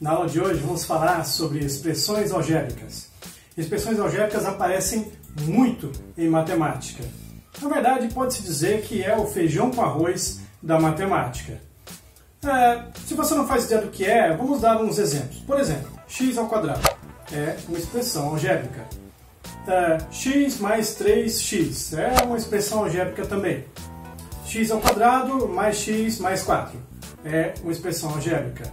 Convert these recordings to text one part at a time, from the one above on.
Na aula de hoje vamos falar sobre expressões algébricas. Expressões algébricas aparecem muito em matemática. Na verdade, pode-se dizer que é o feijão com arroz da matemática. É, se você não faz ideia do que é, vamos dar uns exemplos. Por exemplo, x ao quadrado é uma expressão algébrica. É, x mais 3x é uma expressão algébrica também. x ao quadrado mais x mais 4 é uma expressão algébrica.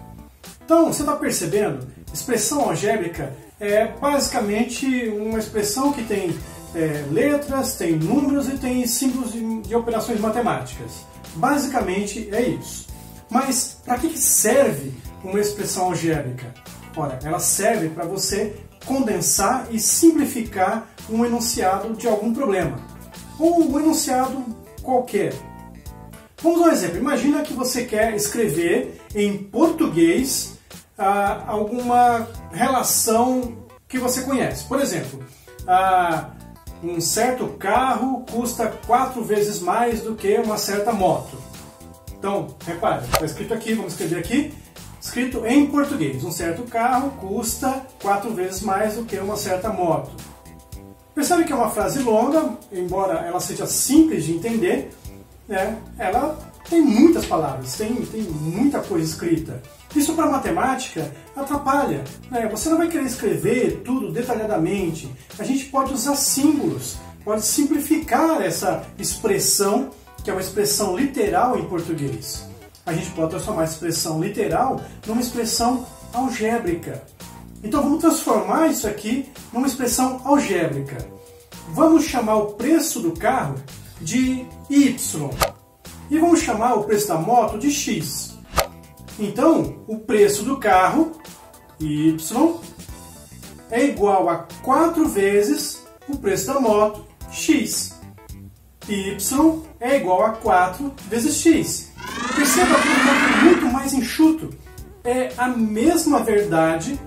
Então, você está percebendo? Expressão algébrica é basicamente uma expressão que tem é, letras, tem números e tem símbolos de, de operações matemáticas. Basicamente é isso. Mas para que serve uma expressão algébrica? Ora, ela serve para você condensar e simplificar um enunciado de algum problema. Ou um enunciado qualquer. Vamos dar um exemplo. Imagina que você quer escrever em português ah, alguma relação que você conhece. Por exemplo, ah, um certo carro custa quatro vezes mais do que uma certa moto. Então, repare, está escrito aqui, vamos escrever aqui, escrito em português. Um certo carro custa quatro vezes mais do que uma certa moto. Percebe que é uma frase longa, embora ela seja simples de entender, né? ela tem muitas palavras, tem, tem muita coisa escrita. Isso para matemática atrapalha. Né? Você não vai querer escrever tudo detalhadamente. A gente pode usar símbolos, pode simplificar essa expressão, que é uma expressão literal em português. A gente pode transformar a expressão literal numa expressão algébrica. Então vamos transformar isso aqui numa expressão algébrica. Vamos chamar o preço do carro de Y. E vamos chamar o preço da moto de X. Então, o preço do carro, Y, é igual a 4 vezes o preço da moto, X. Y é igual a 4 vezes X. Perceba que é muito mais enxuto. É a mesma verdade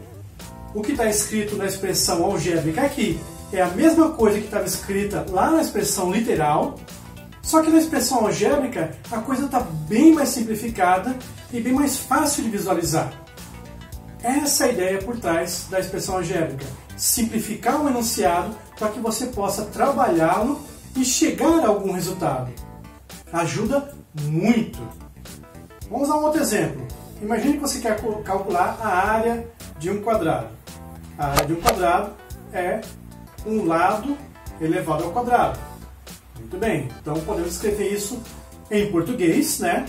o que está escrito na expressão algébrica aqui. É a mesma coisa que estava escrita lá na expressão literal, só que na expressão algébrica a coisa está bem mais simplificada e bem mais fácil de visualizar. Essa é a ideia por trás da expressão algébrica. Simplificar o enunciado para que você possa trabalhá-lo e chegar a algum resultado. Ajuda muito. Vamos a um outro exemplo. Imagine que você quer calcular a área de um quadrado. A área de um quadrado é um lado elevado ao quadrado. Muito bem, então podemos escrever isso em português, né?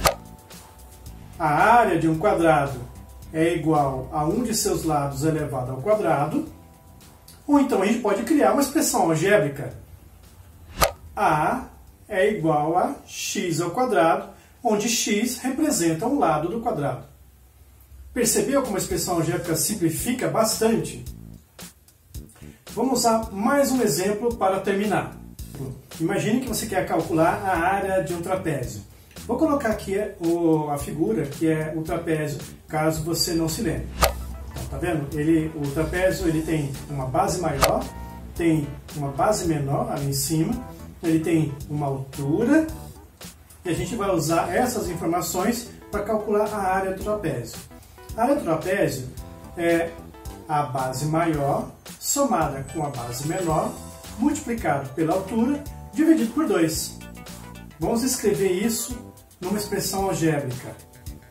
A área de um quadrado é igual a um de seus lados elevado ao quadrado. Ou então a gente pode criar uma expressão algébrica. A é igual a x ao quadrado, onde x representa um lado do quadrado. Percebeu como a expressão algébrica simplifica bastante? Vamos usar mais um exemplo para terminar. Imagine que você quer calcular a área de um trapézio. Vou colocar aqui a figura que é o trapézio, caso você não se lembre. Então, tá vendo? Ele, o trapézio ele tem uma base maior, tem uma base menor ali em cima, ele tem uma altura e a gente vai usar essas informações para calcular a área do trapézio. A área do trapézio é a base maior somada com a base menor multiplicado pela altura dividido por 2. Vamos escrever isso numa expressão algébrica.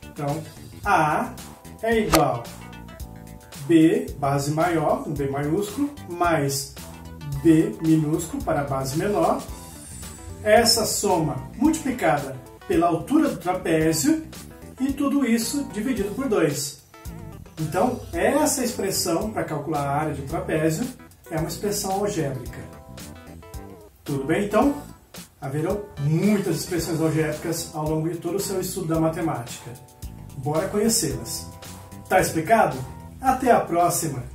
Então, A é igual B, base maior, um B maiúsculo, mais B minúsculo para a base menor. Essa soma multiplicada pela altura do trapézio e tudo isso dividido por 2. Então, essa expressão para calcular a área de um trapézio é uma expressão algébrica. Tudo bem, então? Haverão muitas expressões algébricas ao longo de todo o seu estudo da matemática. Bora conhecê-las. Tá explicado? Até a próxima!